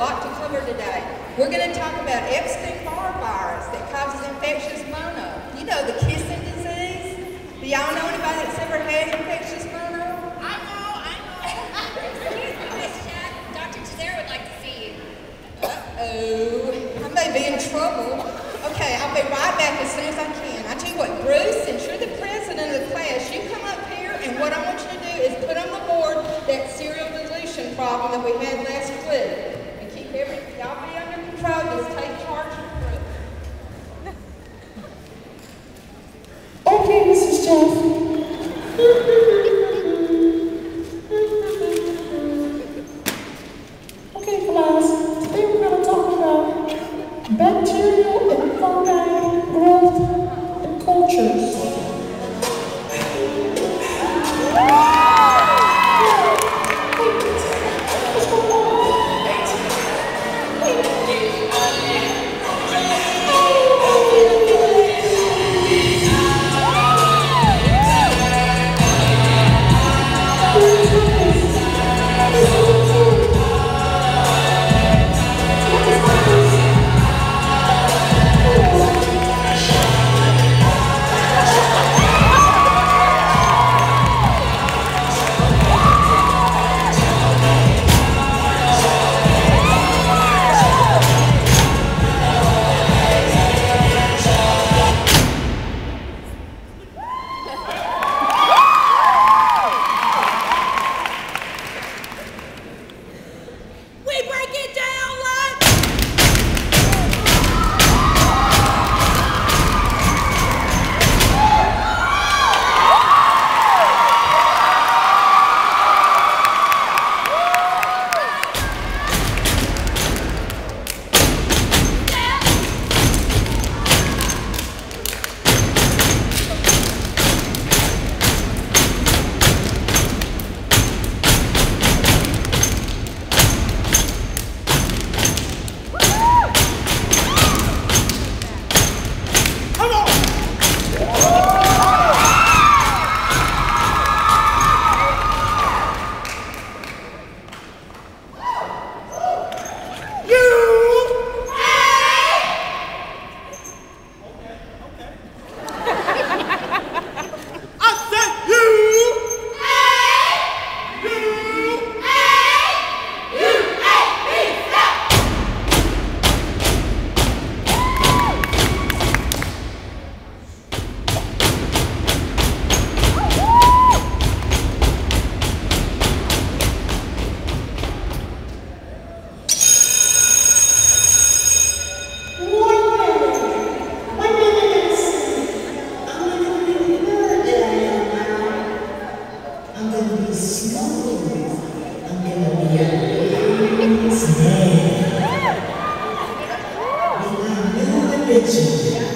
lot to cover today. We're going to talk about Epstein-Barr virus that causes infectious mono. You know, the kissing disease? Do y'all know anybody that's ever had infectious mono? I know, I know. Excuse me, Miss Chad, Dr. Cesare would like to see you. Uh-oh. I may be in trouble. Okay, I'll be right back as soon as I can. I tell you what, Bruce, since you're the president of the class, you come up here, and what I want you to do is put on the board that serial dilution problem that we had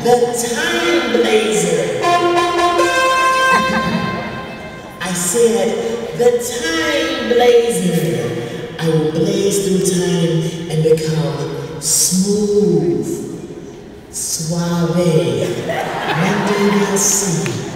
the time blazer. I said, the time blazer. I will blaze through time and become smooth, suave, and fancy.